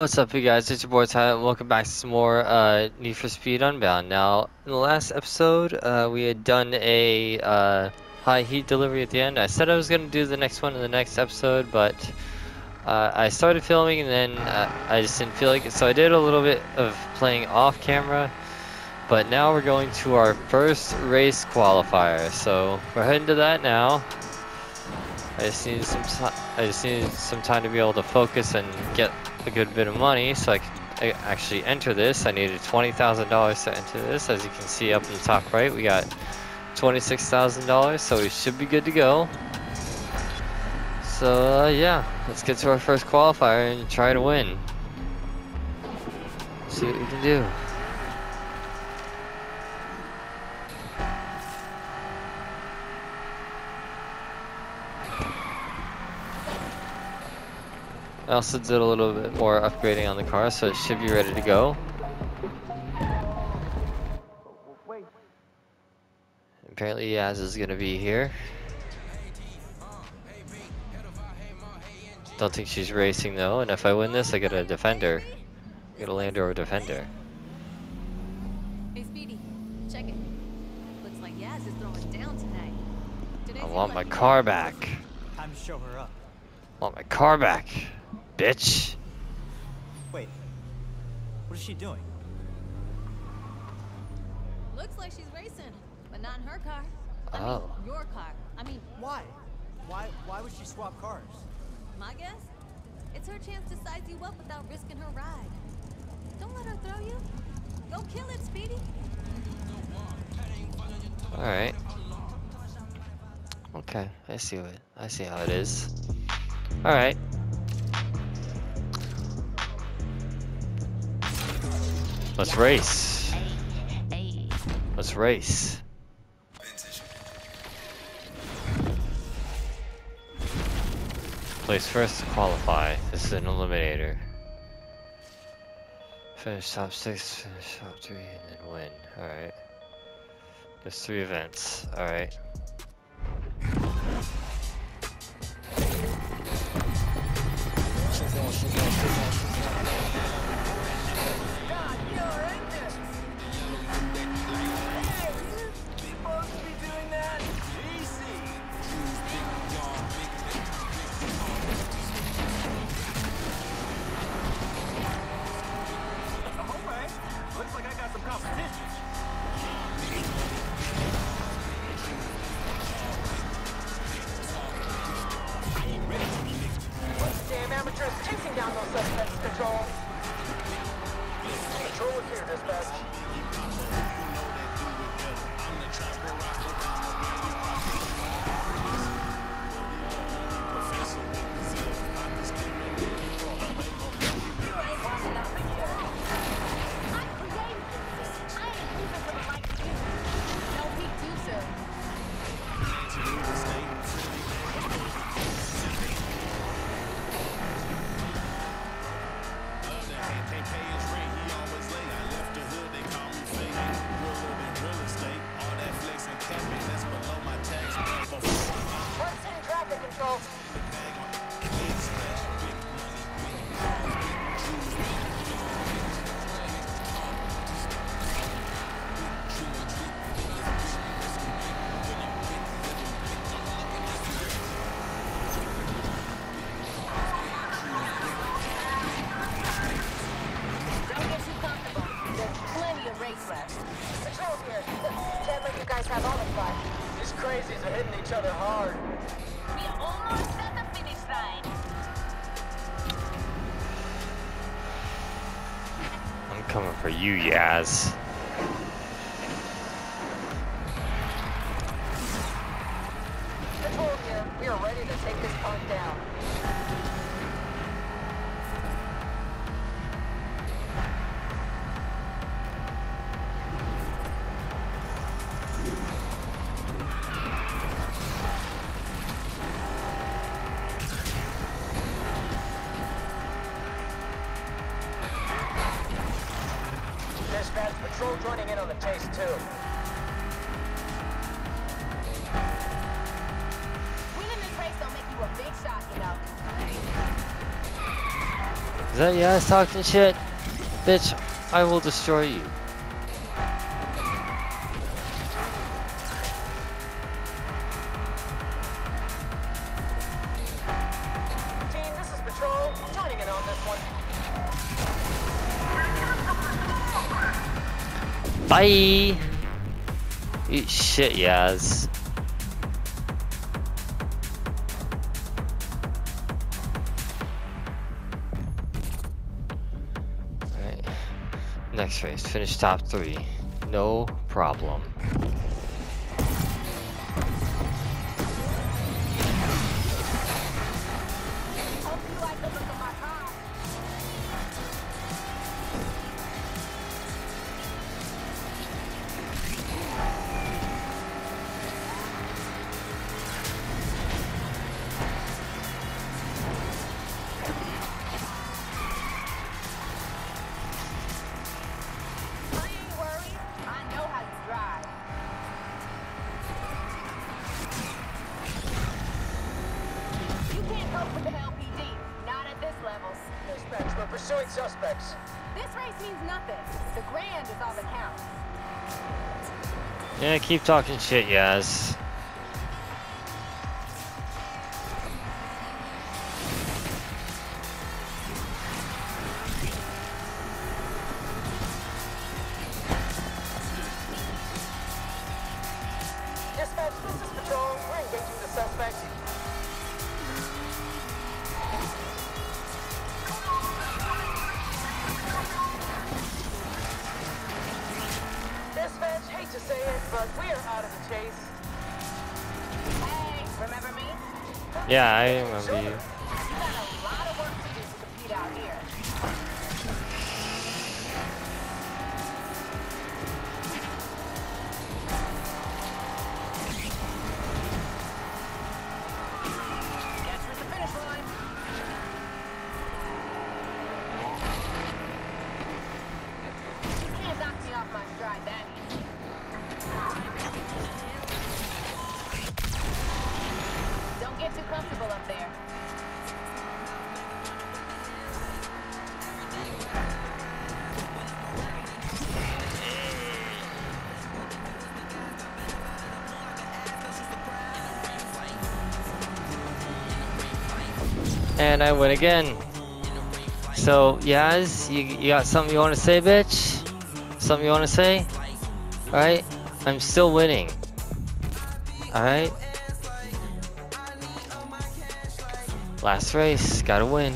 What's up, you guys? It's your boy Ty. Welcome back to some more uh, Need for Speed Unbound. Now, in the last episode, uh, we had done a uh, high heat delivery at the end. I said I was going to do the next one in the next episode, but uh, I started filming and then uh, I just didn't feel like it. So I did a little bit of playing off camera, but now we're going to our first race qualifier. So we're heading to that now. I just needed some I just some time to be able to focus and get a good bit of money so I could actually enter this. I needed $20,000 to enter this. As you can see up in the top right, we got $26,000, so we should be good to go. So uh, yeah, let's get to our first qualifier and try to win. See what we can do. I also did a little bit more upgrading on the car, so it should be ready to go. Apparently Yaz is going to be here. Don't think she's racing though, and if I win this, I get a defender. I get a Land Rover defender. Hey Speedy, check it. Looks like Yaz is throwing down tonight. Today's I want my car back. Time to show her up. I want my car back, bitch. Wait, what is she doing? Looks like she's racing, but not in her car. I Oh. mean, your car. I mean, Why? Why? Why would she swap cars? my guess? It's her chance to size you up without risking her ride. Don't let her throw you. Go kill it, Speedy. All right. Okay, I see what I see how it is. All Let's race. Let's race. Place first to qualify. This is an eliminator. Finish top six, finish top three, and then win. Alright. There's three events. Alright. You, Yaz. Control here. We are ready to take this punk down. Is that your ass talking shit? Bitch, I will destroy you. Bye! Eat shit, Yaz. Next phase, finish top three. No problem. Pursuing suspects. This race means nothing. The grand is all that counts. Yeah, keep talking shit, yeah Yeah, I remember you. and I win again. So, Yaz, you, you got something you want to say, bitch? Something you want to say? Alright? I'm still winning. Alright? Last race, gotta win.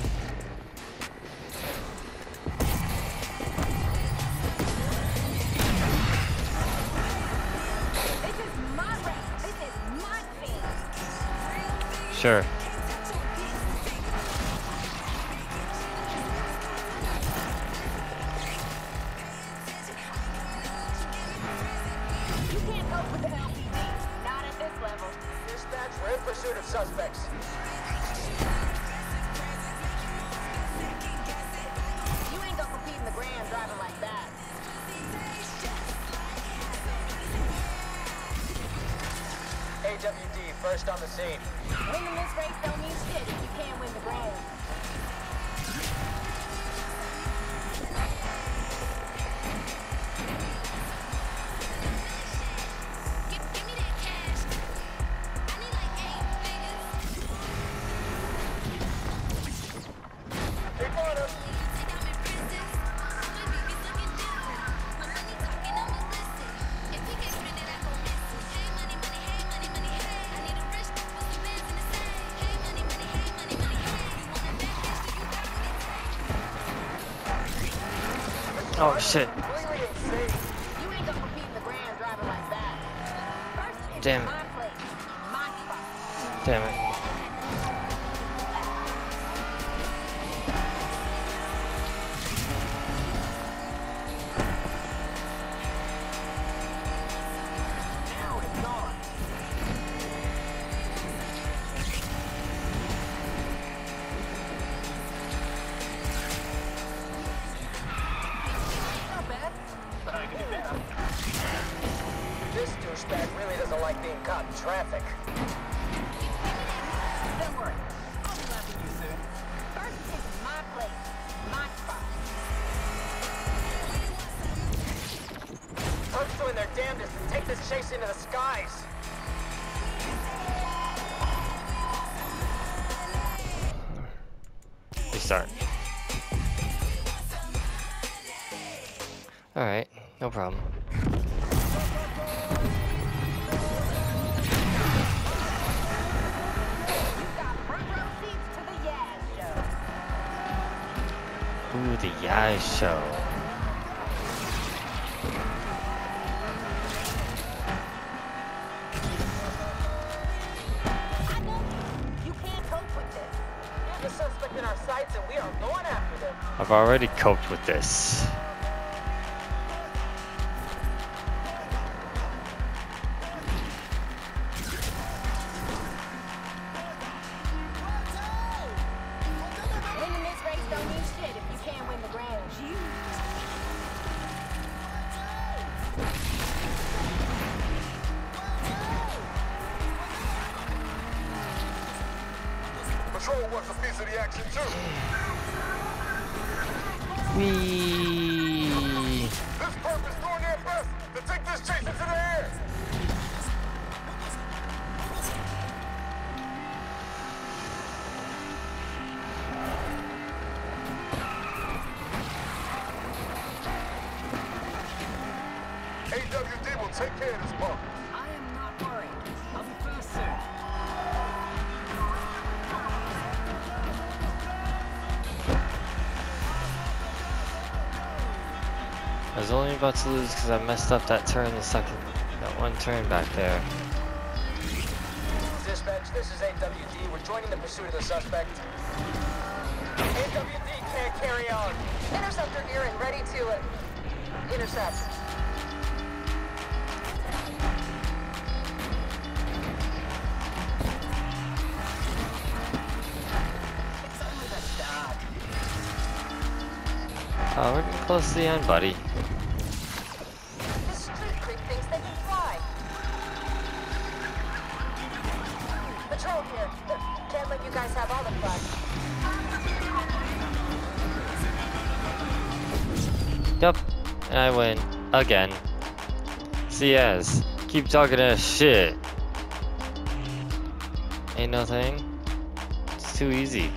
Sure. pursuit of suspects. You ain't gonna compete in the grand driving like that. AWD, first on the scene. Race don't mean shit if you can't win the grand. Oh shit. Damn it. Damn it. Chase into the skies. Restart. Alright, no problem. To the Yaz show. In our sights and we are going after them. I've already coped with this. Patrol wants a piece of the action too. Whee! This perp is doing their best to take this chase into the air. Only about to lose because I messed up that turn the second, that one turn back there. Dispatch, this is AWD. We're joining the pursuit of the suspect. AWD can't carry on. Interceptor near and ready to uh, intercept. It's only the start. Uh, we're getting close to the end, buddy. Again. CS, keep talking that shit. Ain't nothing. It's too easy.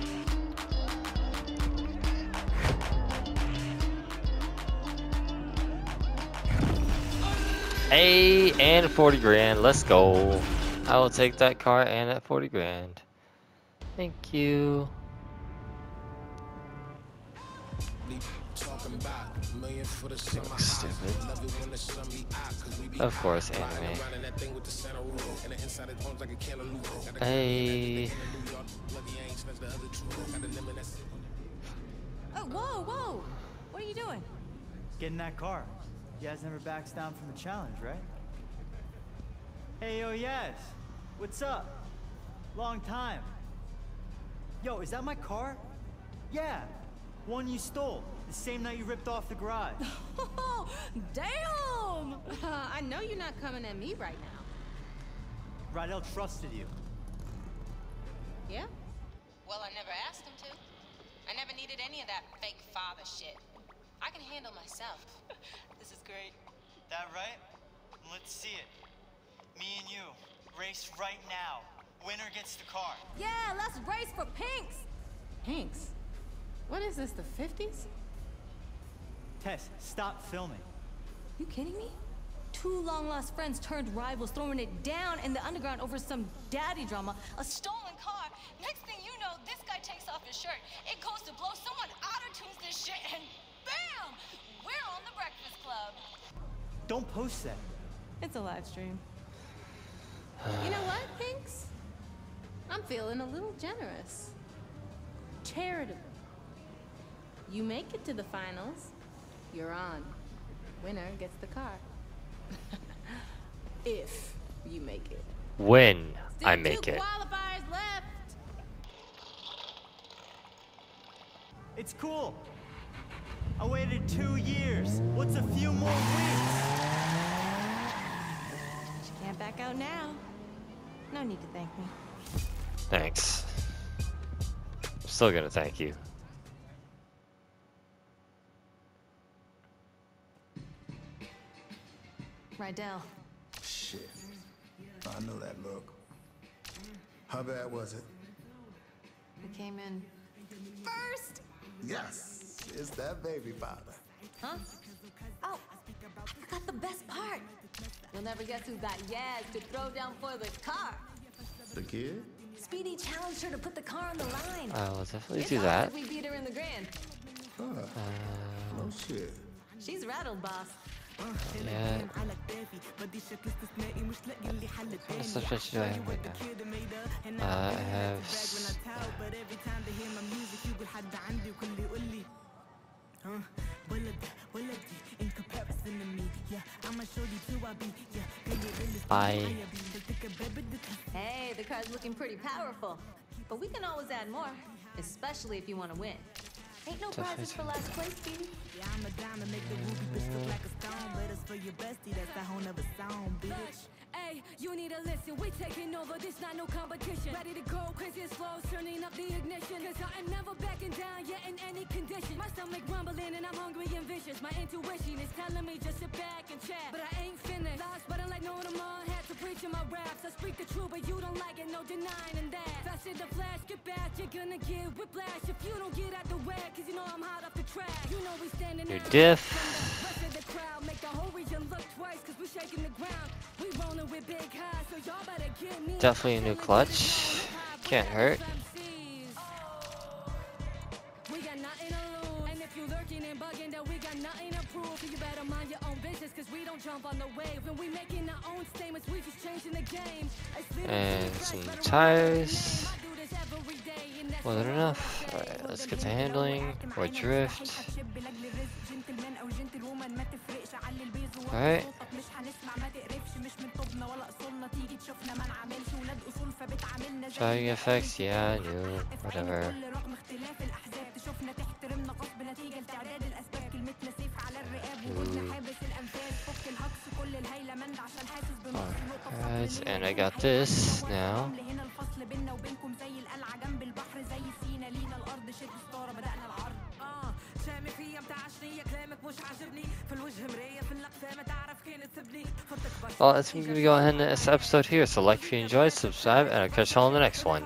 A and 40 grand. Let's go. I will take that car and that 40 grand. Thank you. Stupid. Of course, anime. Hey. Oh, whoa, whoa! What are you doing? Get in that car. Yaz never backs down from the challenge, right? Hey, yo, Yaz. What's up? Long time. Yo, is that my car? Yeah. One you stole. The same night you ripped off the garage. Oh, damn! I know you're not coming at me right now. Rydell trusted you. Yeah? Well, I never asked him to. I never needed any of that fake father shit. I can handle myself. this is great. That right? Let's see it. Me and you. Race right now. Winner gets the car. Yeah, let's race for pinks! Pinks? what is this, the 50s? Tess, stop filming. You kidding me? Two long lost friends turned rivals throwing it down in the underground over some daddy drama. A stolen car. Next thing you know, this guy takes off his shirt. It goes to blow. Someone auto-tunes this shit and bam! We're on the Breakfast Club. Don't post that. It's a live stream. You know what, Pinks? I'm feeling a little generous. Charitable. You make it to the finals, you're on. Winner gets the car. if you make it. When Still I make two it. qualifiers left. It's cool. I waited two years. What's a few more weeks? But you can't back out now. No need to thank me. Thanks. I'm Still gonna thank you. Rydell, Shit. I know that look. How bad was it? We came in first. Yes, it's that baby father. Huh? Oh, I got the best part. You'll never guess who got Yaz to throw down for the car. The kid? Speedy challenged her to put the car on the line. I will definitely It's do that. we beat her in the grand. Huh. Uh, Oh shit. She's rattled, boss. Yeah. What subscription do I have right now? Uh, I have. s- I Hey, the car's looking pretty powerful. But we can always add more, especially if you want to win. Ain't no prizes for last place, Speedy. Hey, you need to listen. We taking over. This not no competition. Ready to go, crazy and slow, turning up the ignition. Cause I am never backing down yet in any condition. My stomach rumbling and I'm hungry and vicious. My intuition is telling me just sit back and chat. But I ain't finished. Lost, but I like no more. Had to preach in my raps. I speak the truth, but you don't like it. No denying that. Faster the flash, get back. You're gonna get whiplash if you don't get out the way. Cause you know I'm hot off the track. You know we standing Your diff. The crowd make the whole region look twice cause we shaking the ground. We rolling get. Definitely a new clutch. Can't hurt. And lurking and bugging, then we got nothing to prove. So you jump on the wave. When we making our own statements, we just changing the game. It's little And things some right, better tires. I do this every day, and that's More than what I enough. say. Alright, let's get to handling or drift. Alright. Driving effects, yeah, I knew. Whatever. Alright, and I got this now. Well, that's going to be going ahead in this episode here. So like if you enjoyed, subscribe, and I'll catch you all in the next one.